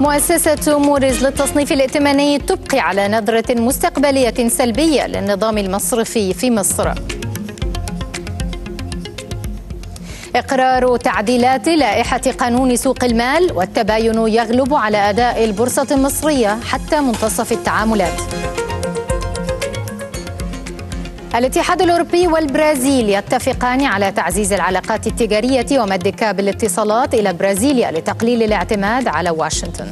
مؤسسة موديز للتصنيف الائتماني تبقي على نظرة مستقبلية سلبية للنظام المصرفي في مصر. إقرار تعديلات لائحة قانون سوق المال والتباين يغلب على أداء البورصة المصرية حتى منتصف التعاملات. الاتحاد الأوروبي والبرازيل يتفقان على تعزيز العلاقات التجارية ومد كابل الاتصالات إلى برازيليا لتقليل الاعتماد على واشنطن.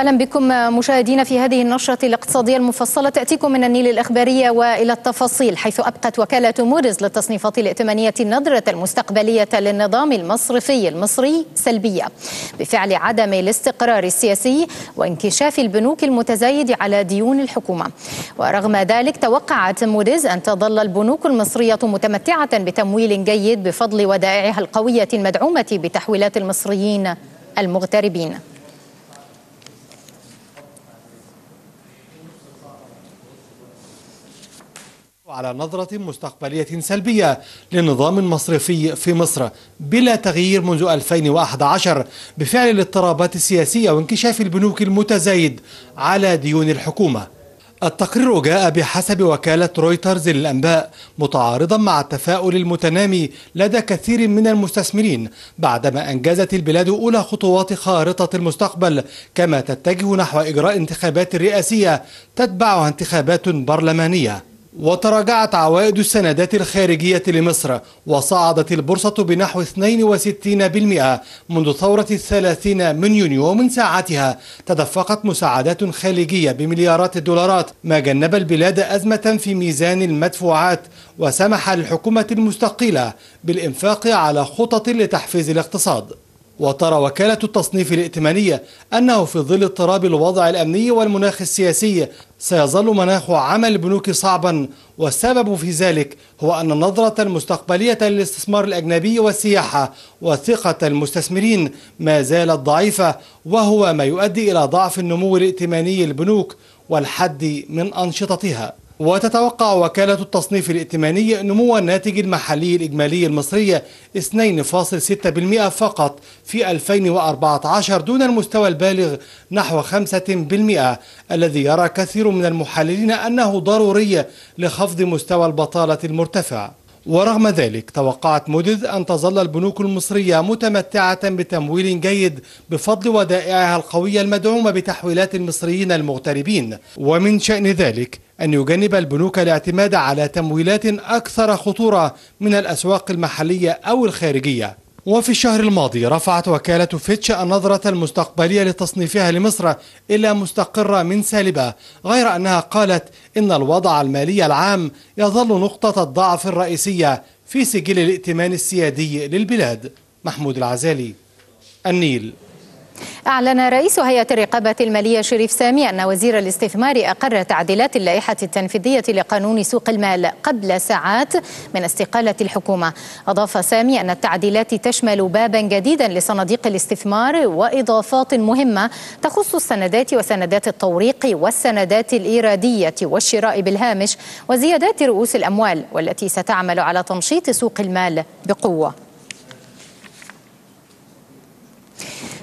أهلا بكم مشاهدينا في هذه النشرة الاقتصادية المفصلة. تأتيكم من النيل الاخباريه وإلى التفاصيل حيث أبقت وكالة موديز للتصنيفات الائتمانية النظره المستقبلية للنظام المصرفي المصري سلبية. بفعل عدم الاستقرار السياسي وانكشاف البنوك المتزايد على ديون الحكومة. ورغم ذلك توقعت موديز أن تظل البنوك المصرية متمتعة بتمويل جيد بفضل ودائعها القوية المدعومة بتحويلات المصريين المغتربين. على نظرة مستقبلية سلبية للنظام المصرفي في مصر. بلا تغيير منذ 2011 بفعل الاضطرابات السياسية وانكشاف البنوك المتزايد على ديون الحكومة. التقرير جاء بحسب وكالة رويترز للأنباء متعارضا مع التفاؤل المتنامي لدى كثير من المستثمرين بعدما أنجزت البلاد أولى خطوات خارطة المستقبل كما تتجه نحو إجراء انتخابات رئاسية تتبعها انتخابات برلمانية. وتراجعت عوائد السندات الخارجية لمصر وصعدت البورصة بنحو 62% منذ ثورة الثلاثين من يونيو ومن ساعتها تدفقت مساعدات خارجية بمليارات الدولارات ما جنب البلاد أزمة في ميزان المدفوعات وسمح للحكومة المستقلة بالإنفاق على خطط لتحفيز الاقتصاد. وترى وكالة التصنيف الائتمانية أنه في ظل اضطراب الوضع الأمني والمناخ السياسي سيظل مناخ عمل البنوك صعبا. والسبب في ذلك هو أن النظرة المستقبلية للاستثمار الأجنبي والسياحة وثقة المستثمرين ما زالت ضعيفة وهو ما يؤدي إلى ضعف النمو الائتماني البنوك والحد من أنشطتها. وتتوقع وكالة التصنيف الائتماني نمو الناتج المحلي الإجمالي المصري 2.6% فقط في 2014 دون المستوى البالغ نحو 5% الذي يرى كثير من المحللين أنه ضروري لخفض مستوى البطالة المرتفع ورغم ذلك توقعت موديز أن تظل البنوك المصرية متمتعة بتمويل جيد بفضل ودائعها القوية المدعومة بتحويلات المصريين المغتربين. ومن شأن ذلك أن يجنب البنوك الاعتماد على تمويلات أكثر خطورة من الأسواق المحلية أو الخارجية. وفي الشهر الماضي رفعت وكالة فيتش النظرة المستقبلية لتصنيفها لمصر إلى مستقرة من سالبة غير أنها قالت إن الوضع المالي العام يظل نقطة الضعف الرئيسية في سجل الائتمان السيادي للبلاد. محمود العزالي النيل. أعلن رئيس هيئة الرقابة المالية شريف سامي أن وزير الاستثمار أقر تعديلات اللائحة التنفيذية لقانون سوق المال قبل ساعات من استقالة الحكومة. أضاف سامي أن التعديلات تشمل بابا جديدا لصناديق الاستثمار وإضافات مهمة تخص السندات وسندات التوريق والسندات الإيرادية والشراء بالهامش وزيادات رؤوس الأموال والتي ستعمل على تنشيط سوق المال بقوة.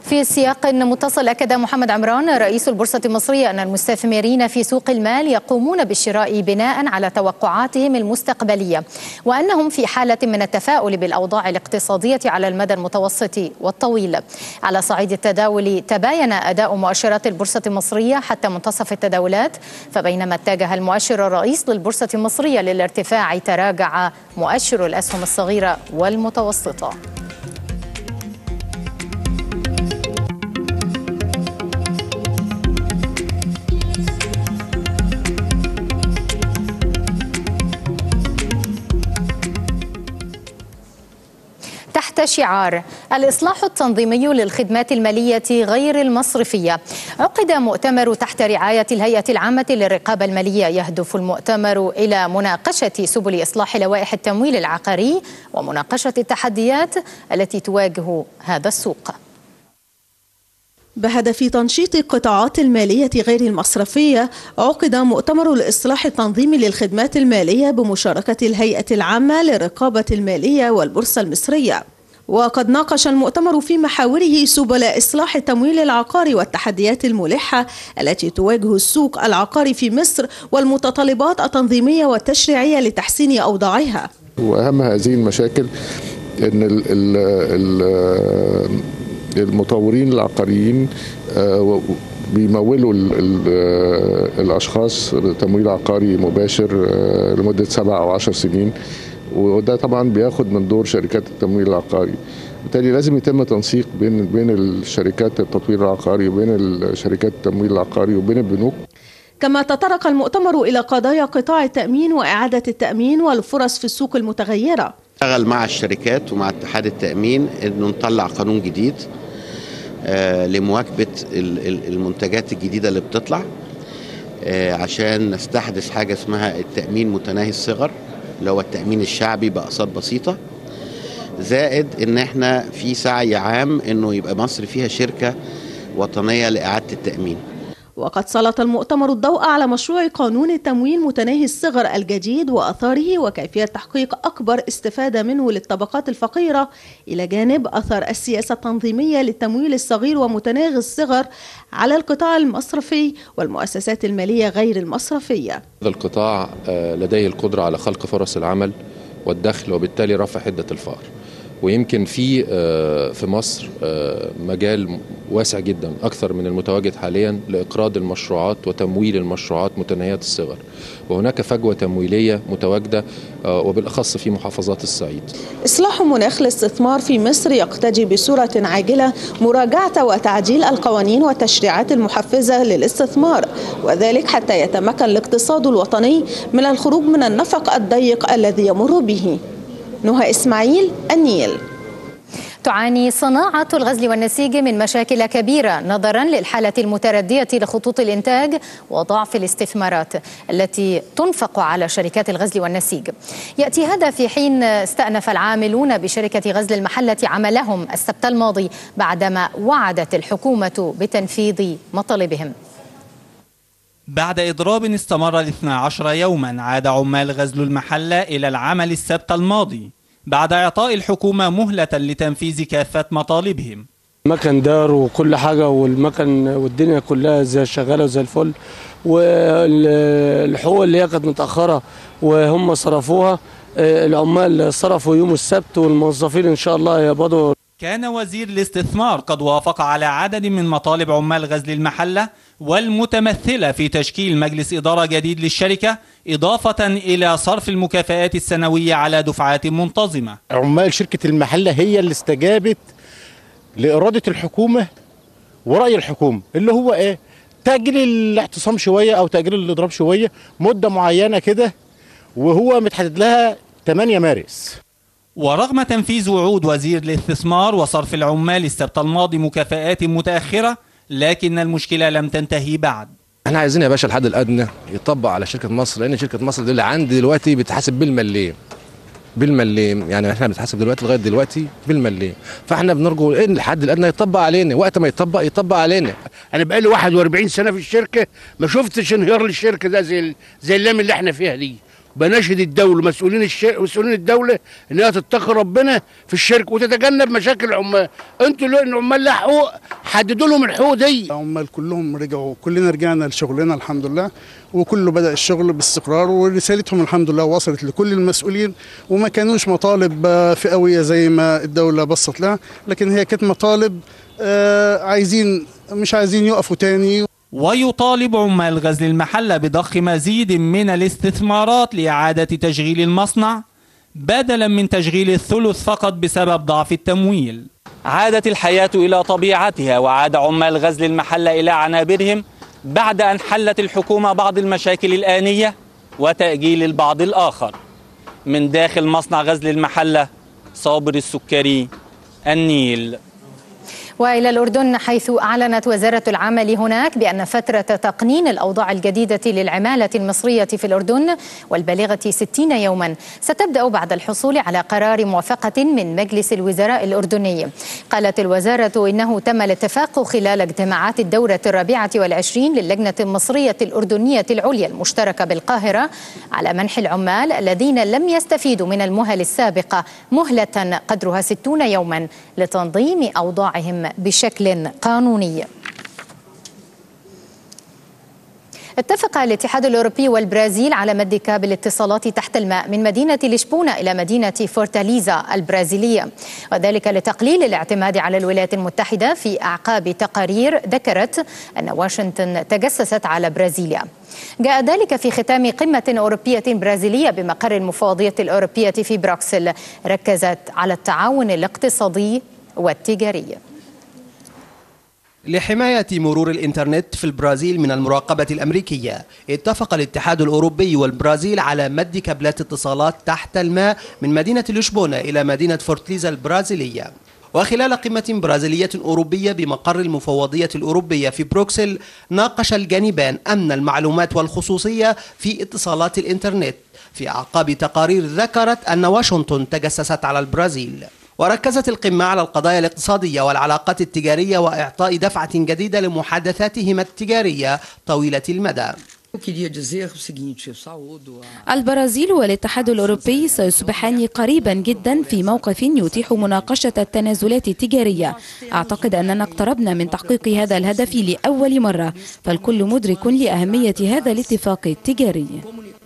في سياق متصل أكد محمد عمران رئيس البورصة المصرية أن المستثمرين في سوق المال يقومون بالشراء بناء على توقعاتهم المستقبلية وأنهم في حالة من التفاؤل بالأوضاع الاقتصادية على المدى المتوسط والطويل. على صعيد التداول تباين أداء مؤشرات البورصة المصرية حتى منتصف التداولات فبينما اتجه المؤشر الرئيس للبورصة المصرية للارتفاع تراجع مؤشر الأسهم الصغيرة والمتوسطة. شعار. الإصلاح التنظيمي للخدمات المالية غير المصرفية. عقد مؤتمر تحت رعاية الهيئة العامة للرقابة المالية. يهدف المؤتمر إلى مناقشة سبل إصلاح لوائح التمويل العقاري ومناقشة التحديات التي تواجه هذا السوق. بهدف تنشيط القطاعات المالية غير المصرفية عقد مؤتمر الإصلاح التنظيمي للخدمات المالية بمشاركة الهيئة العامة للرقابة المالية والبورصة المصرية. وقد ناقش المؤتمر في محاوره سبل إصلاح التمويل العقاري والتحديات الملحة التي تواجه السوق العقاري في مصر والمتطلبات التنظيمية والتشريعية لتحسين أوضاعها. وأهم هذه المشاكل أن ال ال المطورين العقاريين بيمولوا الأشخاص تمويل عقاري مباشر لمدة سبع أو عشر سنين. وده طبعا بياخد من دور شركات التمويل العقاري. بالتالي لازم يتم تنسيق بين بين الشركات التطوير العقاري وبين شركات التمويل العقاري وبين البنوك. كما تطرق المؤتمر إلى قضايا قطاع التأمين وإعادة التأمين والفرص في السوق المتغيرة. اشتغل مع الشركات ومع اتحاد التأمين إنه نطلع قانون جديد آه لمواكبة المنتجات الجديدة اللي بتطلع آه عشان نستحدث حاجة اسمها التأمين متناهي الصغر. اللي هو التأمين الشعبي بأقساط بسيطة زائد إن إحنا في سعي عام إنه يبقى مصر فيها شركة وطنية لإعادة التأمين. وقد سلط المؤتمر الضوء على مشروع قانون التمويل متناهي الصغر الجديد وأثاره وكيفية تحقيق أكبر استفادة منه للطبقات الفقيرة. إلى جانب أثر السياسة التنظيمية للتمويل الصغير ومتناهي الصغر على القطاع المصرفي والمؤسسات المالية غير المصرفية. هذا القطاع لديه القدرة على خلق فرص العمل والدخل وبالتالي رفع حدة الفقر. ويمكن في في مصر مجال واسع جدا أكثر من المتواجد حاليا لإقراض المشروعات وتمويل المشروعات متناهية الصغر وهناك فجوة تمويلية متواجدة وبالأخص في محافظات الصعيد. إصلاح مناخ الاستثمار في مصر يقتضي بصورة عاجلة مراجعة وتعديل القوانين والتشريعات المحفزة للاستثمار وذلك حتى يتمكن الاقتصاد الوطني من الخروج من النفق الضيق الذي يمر به. نهى إسماعيل النيل. تعاني صناعة الغزل والنسيج من مشاكل كبيرة نظرا للحالة المتردية لخطوط الإنتاج وضعف الاستثمارات التي تنفق على شركات الغزل والنسيج. يأتي هذا في حين استأنف العاملون بشركة غزل المحلة عملهم السبت الماضي بعدما وعدت الحكومة بتنفيذ مطالبهم. بعد إضراب استمر ل 12 يوما عاد عمال غزل المحلة إلى العمل السبت الماضي بعد إعطاء الحكومة مهلة لتنفيذ كافة مطالبهم. المكن دار وكل حاجة والمكن والدنيا كلها زي شغالة وزي الفل. والحقوق اللي هي كانت متأخرة وهم صرفوها العمال صرفوا يوم السبت والموظفين إن شاء الله يقبضوا كان وزير الاستثمار قد وافق على عدد من مطالب عمال غزل المحلة والمتمثلة في تشكيل مجلس إدارة جديد للشركة إضافة إلى صرف المكافآت السنوية على دفعات منتظمة. عمال شركة المحلة هي اللي استجابت لإرادة الحكومة ورأي الحكومة اللي هو إيه؟ تأجيل الاعتصام شوية أو تأجيل الإضراب شوية مدة معينة كده وهو متحدد لها 8 مارس. ورغم تنفيذ وعود وزير الاستثمار وصرف العمال السبت الماضي مكافآت متأخرة لكن المشكلة لم تنتهي بعد. إحنا عايزين يا باشا الحد الأدنى يطبق على شركة مصر لأن شركة مصر دي اللي عندي دلوقتي بتحاسب بالمليم. بالمليم يعني إحنا بنتحاسب دلوقتي لغاية دلوقتي بالمليم. فاحنا بنرجو إن الحد الأدنى يطبق علينا. وقت ما يطبق يطبق علينا. أنا بقالي 41 سنة في الشركة ما شفتش انهيار للشركة ده زي زي اللام اللي إحنا فيها دي. بناشد الدولة مسؤولين الشر... مسؤولين الدولة إنها تتقي ربنا في الشركة وتتجنب مشاكل العمال أنتوا اللي العمال لها حقوق حددوا لهم الحقوق دي. العمال كلهم رجعوا كلنا رجعنا لشغلنا الحمد لله وكله بدأ الشغل باستقرار ورسالتهم الحمد لله وصلت لكل المسؤولين وما كانوش مطالب فئوية زي ما الدولة بصت لها لكن هي كانت مطالب آه عايزين مش عايزين يقفوا تاني ويطالب عمال غزل المحلة بضخ مزيد من الاستثمارات لإعادة تشغيل المصنع بدلا من تشغيل الثلث فقط بسبب ضعف التمويل. عادت الحياة إلى طبيعتها وعاد عمال غزل المحلة إلى عنابرهم بعد أن حلت الحكومة بعض المشاكل الآنية وتأجيل البعض الآخر. من داخل مصنع غزل المحلة صابر السكري النيل. وإلى الأردن حيث أعلنت وزارة العمل هناك بأن فترة تقنين الأوضاع الجديدة للعمالة المصرية في الأردن والبالغة 60 يوما ستبدأ بعد الحصول على قرار موافقة من مجلس الوزراء الأردني. قالت الوزارة إنه تم الاتفاق خلال اجتماعات الدورة الرابعة والعشرين للجنة المصرية الأردنية العليا المشتركة بالقاهرة على منح العمال الذين لم يستفيدوا من المهل السابقة مهلة قدرها 60 يوما لتنظيم أوضاعهم بشكل قانوني اتفق الاتحاد الأوروبي والبرازيل على مد كابل اتصالات تحت الماء من مدينة لشبونة إلى مدينة فورتاليزا البرازيلية وذلك لتقليل الاعتماد على الولايات المتحدة في أعقاب تقارير ذكرت أن واشنطن تجسست على برازيليا. جاء ذلك في ختام قمة أوروبية برازيلية بمقر المفوضية الأوروبية في بروكسل ركزت على التعاون الاقتصادي والتجاري. لحماية مرور الإنترنت في البرازيل من المراقبة الأمريكية. اتفق الاتحاد الأوروبي والبرازيل على مد كابلات اتصالات تحت الماء من مدينة لشبونة إلى مدينة فورتليزا البرازيلية. وخلال قمة برازيلية أوروبية بمقر المفوضية الأوروبية في بروكسل ناقش الجانبان أمن المعلومات والخصوصية في اتصالات الإنترنت. في أعقاب تقارير ذكرت أن واشنطن تجسست على البرازيل. وركزت القمة على القضايا الاقتصادية والعلاقات التجارية وإعطاء دفعة جديدة لمحادثاتهما التجارية طويلة المدى. البرازيل والاتحاد الأوروبي سيصبحان قريبا جدا في موقف يتيح مناقشة التنازلات التجارية. أعتقد أننا اقتربنا من تحقيق هذا الهدف لأول مرة فالكل مدرك لأهمية هذا الاتفاق التجاري.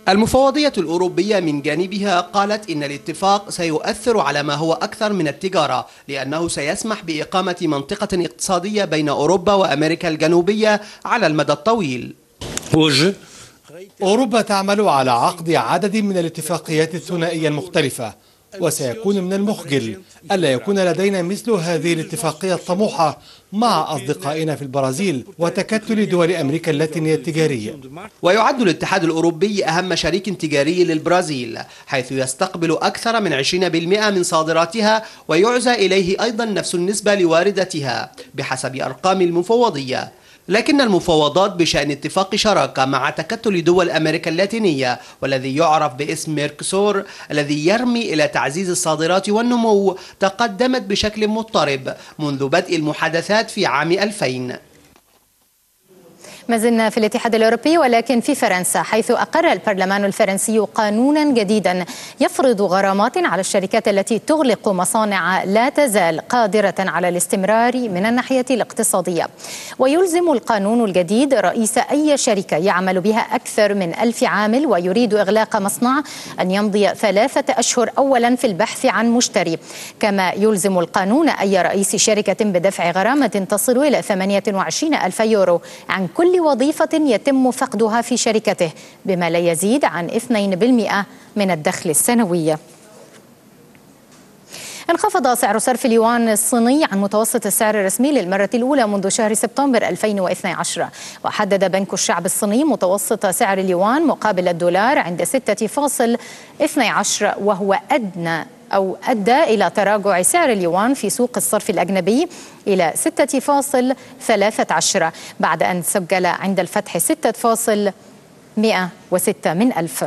المفوضية الأوروبية من جانبها قالت إن الاتفاق سيؤثر على ما هو أكثر من التجارة لأنه سيسمح بإقامة منطقة اقتصادية بين أوروبا وأمريكا الجنوبية على المدى الطويل. أوروبا تعمل على عقد عدد من الاتفاقيات الثنائية المختلفة وسيكون من المخجل ألا يكون لدينا مثل هذه الاتفاقية الطموحة مع أصدقائنا في البرازيل وتكتل دول أمريكا اللاتينية التجارية. ويعد الاتحاد الأوروبي أهم شريك تجاري للبرازيل حيث يستقبل أكثر من 20% من صادراتها ويعزى إليه أيضا نفس النسبة لواردتها بحسب أرقام المفوضية. لكن المفاوضات بشأن اتفاق شراكة مع تكتل دول أمريكا اللاتينية والذي يعرف باسم ميركسور الذي يرمي إلى تعزيز الصادرات والنمو تقدمت بشكل مضطرب منذ بدء المحادثات في عام 2000 ما زلنا في الاتحاد الأوروبي ولكن في فرنسا حيث أقر البرلمان الفرنسي قانونا جديدا يفرض غرامات على الشركات التي تغلق مصانع لا تزال قادرة على الاستمرار من الناحية الاقتصادية. ويلزم القانون الجديد رئيس أي شركة يعمل بها أكثر من ألف عامل ويريد إغلاق مصنع أن يمضي ثلاثة أشهر اولا في البحث عن مشتري. كما يلزم القانون أي رئيس شركة بدفع غرامة تصل إلى 28 ألف يورو عن كل وظيفة يتم فقدها في شركته بما لا يزيد عن 2% من الدخل السنوي. انخفض سعر صرف اليوان الصيني عن متوسط السعر الرسمي للمرة الأولى منذ شهر سبتمبر 2012 وحدد بنك الشعب الصيني متوسط سعر اليوان مقابل الدولار عند 6.12 وهو أدنى أو أدى إلى تراجع سعر اليوان في سوق الصرف الأجنبي إلى 6.13 بعد أن سجل عند الفتح 6.106 من ألف.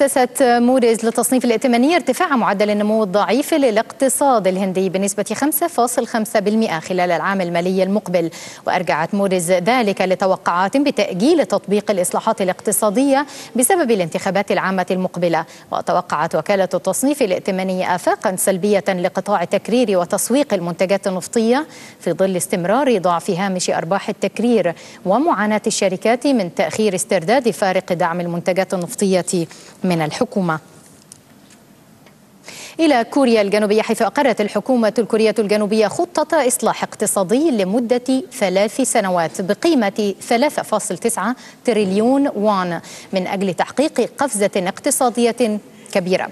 مؤسسة موديز للتصنيف الائتماني ارتفاع معدل النمو الضعيف للاقتصاد الهندي بنسبة 5.5% خلال العام المالي المقبل. وأرجعت موديز ذلك لتوقعات بتأجيل تطبيق الإصلاحات الاقتصادية بسبب الانتخابات العامة المقبلة. وتوقعت وكالة التصنيف الائتماني آفاقا سلبية لقطاع تكرير وتسويق المنتجات النفطية في ظل استمرار ضعف هامش أرباح التكرير ومعاناة الشركات من تأخير استرداد فارق دعم المنتجات النفطية. من الحكومة. إلى كوريا الجنوبية حيث أقرت الحكومة الكورية الجنوبية خطة إصلاح اقتصادي لمدة ثلاث سنوات بقيمة 3.9 تريليون وان من أجل تحقيق قفزة اقتصادية كبيرة.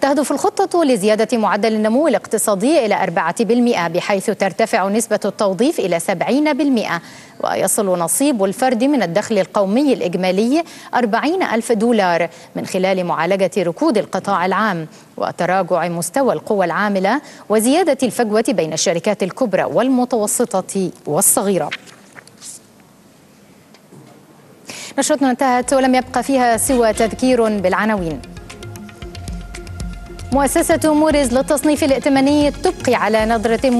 تهدف الخطة لزيادة معدل النمو الاقتصادي إلى 4% بحيث ترتفع نسبة التوظيف إلى 70% ويصل نصيب الفرد من الدخل القومي الإجمالي 40 ألف دولار من خلال معالجة ركود القطاع العام وتراجع مستوى القوى العاملة وزيادة الفجوة بين الشركات الكبرى والمتوسطة والصغيرة. نشرتنا انتهت ولم يبقى فيها سوى تذكير بالعناوين. مؤسسة موريز للتصنيف الائتماني تبقي على نظرة